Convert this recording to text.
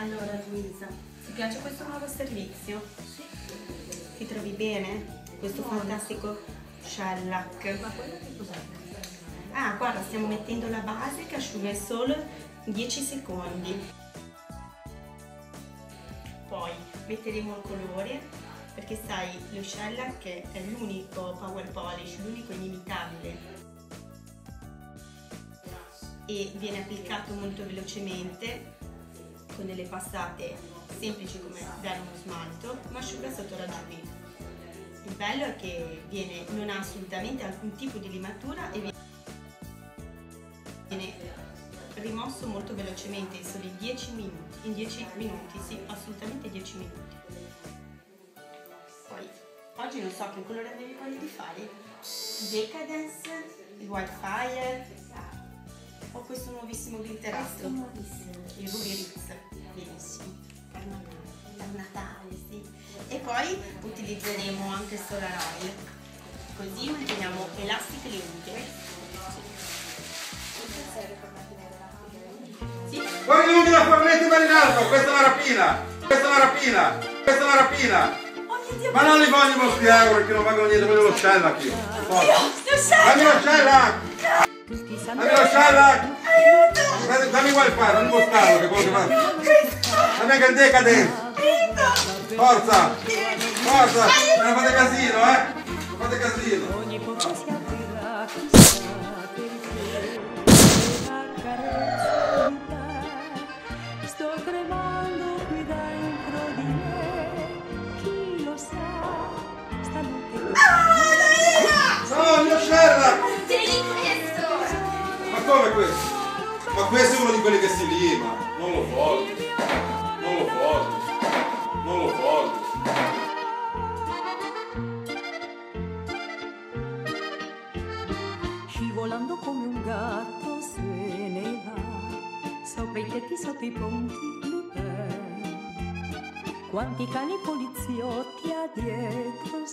Allora Luisa, ti piace questo nuovo servizio? Sì. Ti trovi bene? Questo fantastico shellac. Ma quello che cos'è? Ah, guarda, stiamo mettendo la base che asciuga solo 10 secondi. Poi metteremo il colore perché sai, lo shellac è l'unico power polish, l'unico inimitabile e viene applicato molto velocemente con delle passate semplici come dare uno smalto ma asciuga sotto raggio Il bello è che viene, non ha assolutamente alcun tipo di limatura e viene rimosso molto velocemente in soli 10 minuti, in 10 minuti, sì, assolutamente 10 minuti. Poi, oggi non so che colore avevi voglia di fare? Decadence, il Wildfire o questo nuovissimo glitterastro? Questo nuovissimo. Il Ruby Ritz, benissimo, per Natale, per Natale, sì. E poi utilizzeremo anche Solar Oil, così manteniamo elastiche le unghie. Sì. Poi gli unghie da fornetti per in alto, questa è una rapina, questa è una rapina, questa è una rapina. Ma non li voglio i vostri euro che non valgono niente, voglio lo shellac io. Dammi shellac! Dammi lo shellac! Dammi, wifi, non impostarlo che quello che fa. Dammi anche il decadence! Forza! Forza! Non fate casino, eh! Non fate casino! Quelli che si lima. Non lo voglio. Non lo voglio. Non lo voglio. scivolando come un gatto se ne va, sopra i tetti, sotto i ponti, per. Quanti cani poliziotti ha dietro